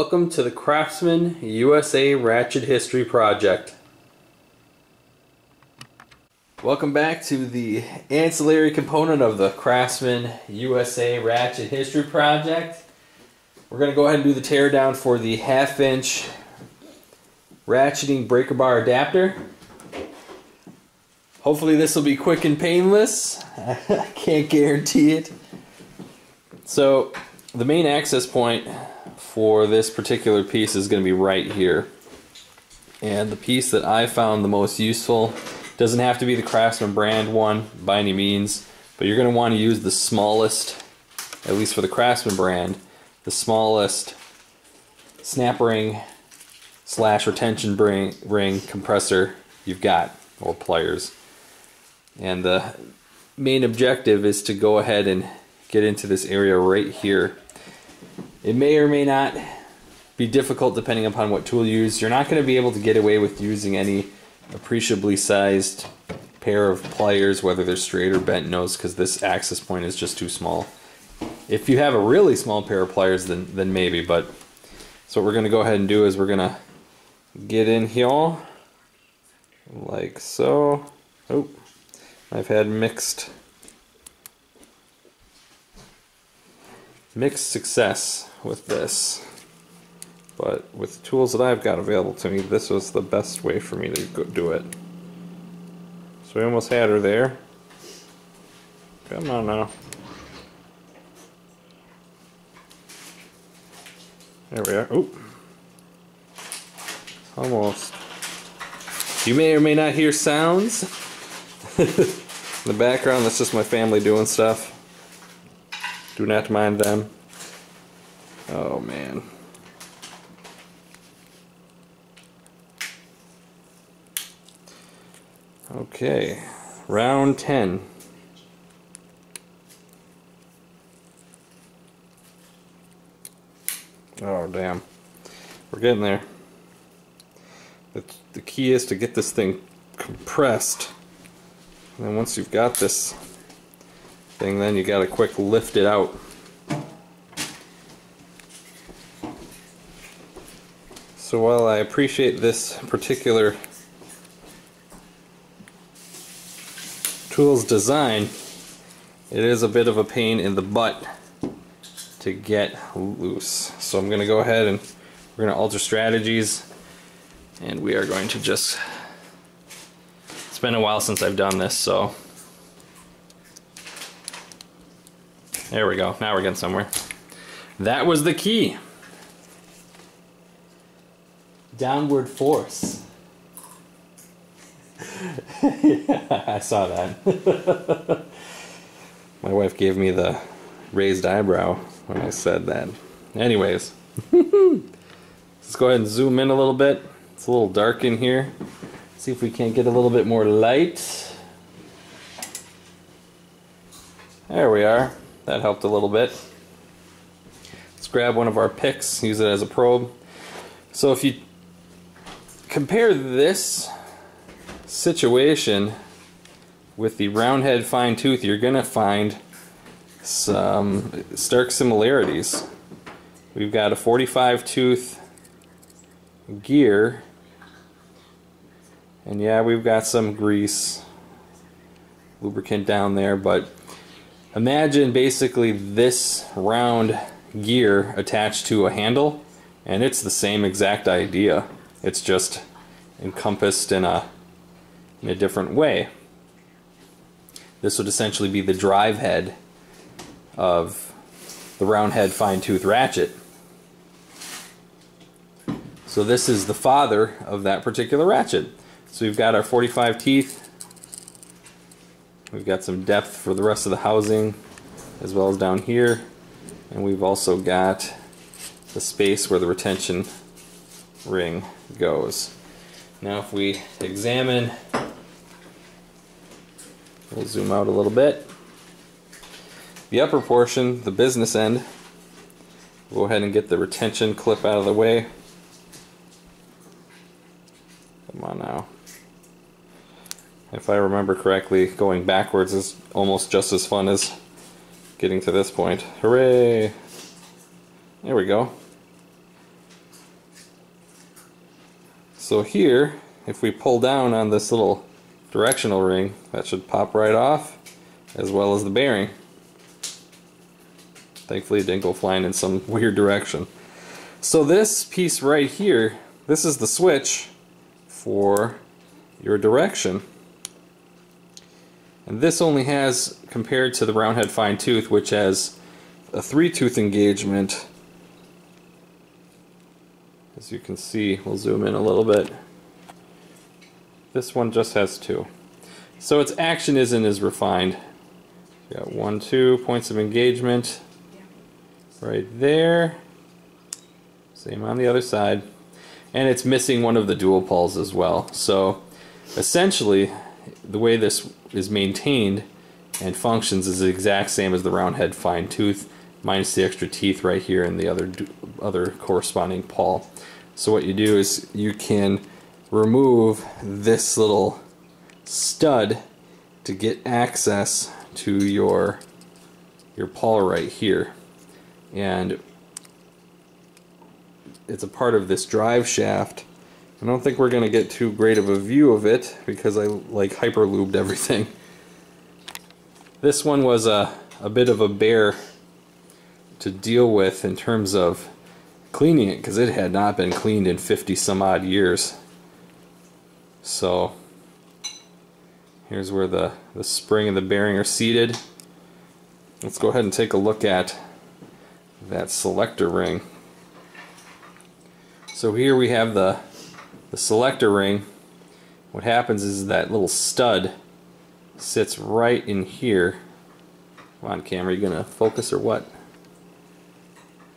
Welcome to the Craftsman USA Ratchet History Project. Welcome back to the ancillary component of the Craftsman USA Ratchet History Project. We're going to go ahead and do the teardown for the half inch ratcheting breaker bar adapter. Hopefully this will be quick and painless. I can't guarantee it. So the main access point for this particular piece is going to be right here. And the piece that I found the most useful doesn't have to be the Craftsman brand one by any means, but you're going to want to use the smallest, at least for the Craftsman brand, the smallest snap ring slash retention ring, ring compressor you've got, or pliers. And the main objective is to go ahead and get into this area right here. It may or may not be difficult depending upon what tool you use. You're not going to be able to get away with using any appreciably sized pair of pliers, whether they're straight or bent nose, because this access point is just too small. If you have a really small pair of pliers, then, then maybe, but so what we're going to go ahead and do is we're going to get in here like so. Oh, I've had mixed mixed success with this. But with the tools that I've got available to me, this was the best way for me to do it. So we almost had her there. Come on now. There we are. Oop. Almost. You may or may not hear sounds. In the background, that's just my family doing stuff. Do not mind them. Oh man. Okay, round 10. Oh damn. We're getting there. The, the key is to get this thing compressed. And then once you've got this thing, then you got to quick lift it out. So while I appreciate this particular tool's design, it is a bit of a pain in the butt to get loose. So I'm going to go ahead and we're to alter strategies and we are going to just it's been a while since I've done this so there we go. Now we're getting somewhere. That was the key. Downward force. Yeah, I saw that. My wife gave me the raised eyebrow when I said that. Anyways. Let's go ahead and zoom in a little bit. It's a little dark in here. See if we can't get a little bit more light. There we are. That helped a little bit. Let's grab one of our picks, use it as a probe. So if you compare this situation with the roundhead fine tooth, you're going to find some stark similarities. We've got a 45 tooth gear and yeah, we've got some grease lubricant down there, but imagine basically this round gear attached to a handle, and it's the same exact idea. It's just encompassed in a, in a different way. This would essentially be the drive head of the round head fine tooth ratchet. So this is the father of that particular ratchet. So we've got our 45 teeth. We've got some depth for the rest of the housing as well as down here. And we've also got the space where the retention ring goes. Now if we examine, we'll zoom out a little bit. The upper portion, the business end, go ahead and get the retention clip out of the way. Come on now. If I remember correctly, going backwards is almost just as fun as getting to this point. Hooray! There we go. So here, if we pull down on this little directional ring, that should pop right off, as well as the bearing. Thankfully it didn't go flying in some weird direction. So this piece right here, this is the switch for your direction. And this only has, compared to the roundhead fine tooth, which has a three tooth engagement, as you can see, we'll zoom in a little bit. This one just has two. So its action isn't as refined. You got one, two points of engagement right there. Same on the other side. And it's missing one of the dual pawls as well. So essentially, the way this is maintained and functions is the exact same as the roundhead fine tooth, minus the extra teeth right here and the other other corresponding pawl. So what you do is you can remove this little stud to get access to your your pawl right here and it's a part of this drive shaft I don't think we're gonna get too great of a view of it because I like hyper lubed everything this one was a, a bit of a bear to deal with in terms of cleaning it because it had not been cleaned in 50 some odd years. So here's where the, the spring and the bearing are seated. Let's go ahead and take a look at that selector ring. So here we have the, the selector ring. What happens is that little stud sits right in here. Come on camera, you gonna focus or what?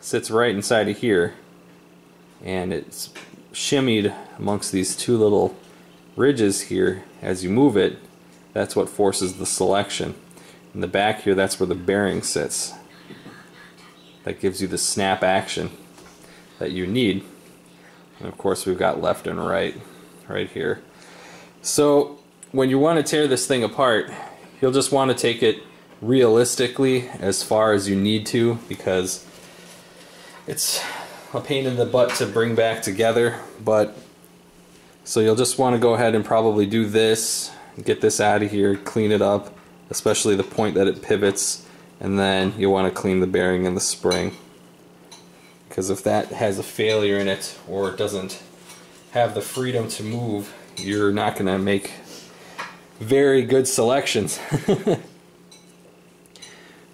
sits right inside of here and it's shimmied amongst these two little ridges here as you move it that's what forces the selection in the back here that's where the bearing sits that gives you the snap action that you need and of course we've got left and right right here so when you want to tear this thing apart you'll just want to take it realistically as far as you need to because it's a pain in the butt to bring back together, but so you'll just want to go ahead and probably do this, get this out of here, clean it up, especially the point that it pivots, and then you want to clean the bearing and the spring. Because if that has a failure in it, or it doesn't have the freedom to move, you're not going to make very good selections.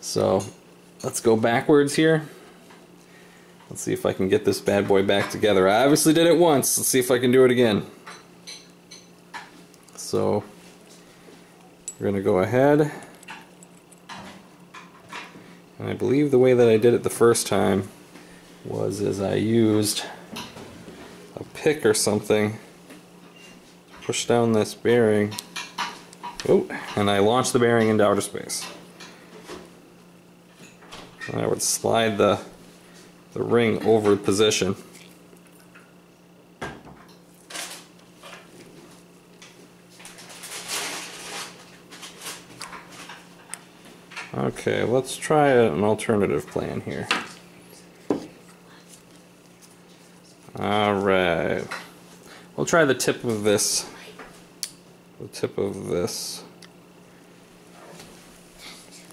so let's go backwards here. Let's see if I can get this bad boy back together. I obviously did it once. Let's see if I can do it again. So, we're going to go ahead. And I believe the way that I did it the first time was as I used a pick or something push down this bearing and I launched the bearing into outer space. And I would slide the the ring over position. Okay, let's try an alternative plan here. Alright. We'll try the tip of this. The tip of this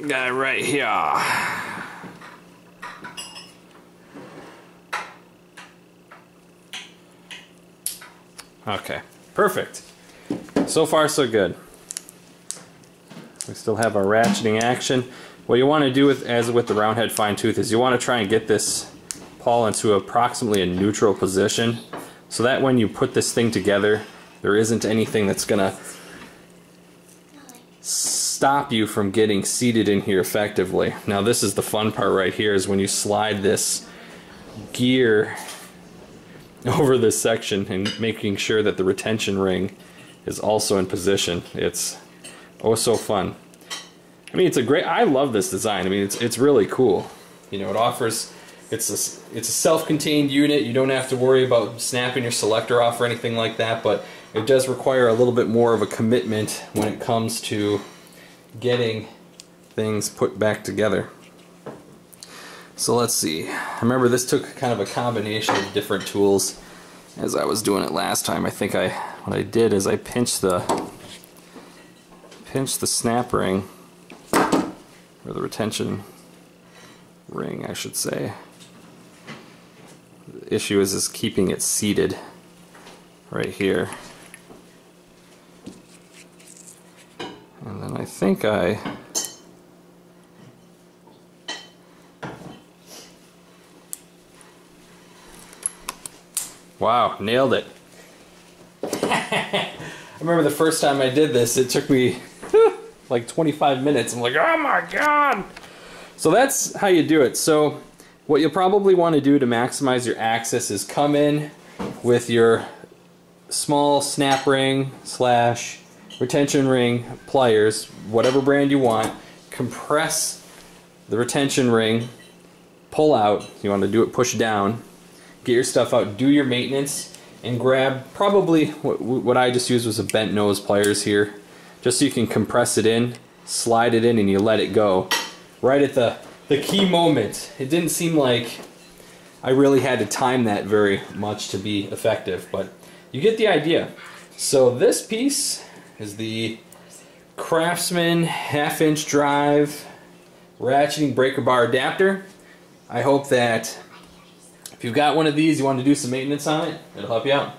guy right here. Okay, perfect. So far so good. We still have our ratcheting action. What you want to do with, as with the roundhead fine tooth is you want to try and get this pawl into approximately a neutral position so that when you put this thing together there isn't anything that's gonna stop you from getting seated in here effectively. Now this is the fun part right here is when you slide this gear over this section and making sure that the retention ring is also in position. It's oh so fun. I mean, it's a great. I love this design. I mean, it's it's really cool. You know, it offers. It's a it's a self-contained unit. You don't have to worry about snapping your selector off or anything like that. But it does require a little bit more of a commitment when it comes to getting things put back together. So let's see. Remember this took kind of a combination of different tools. as I was doing it last time. I think I what I did is I pinched the pinched the snap ring or the retention ring I should say. Issue is is keeping it seated right here. And then I think I Wow, nailed it. I remember the first time I did this, it took me like 25 minutes. I'm like, oh my god! So that's how you do it. So what you'll probably want to do to maximize your access is come in with your small snap ring slash retention ring pliers, whatever brand you want, compress the retention ring, pull out, you want to do it push down, get your stuff out, do your maintenance, and grab probably what, what I just used was a bent nose pliers here, just so you can compress it in, slide it in, and you let it go. Right at the, the key moment. It didn't seem like I really had to time that very much to be effective, but you get the idea. So this piece is the Craftsman half inch drive ratcheting breaker bar adapter. I hope that if you've got one of these, you want to do some maintenance on it, it'll help you out.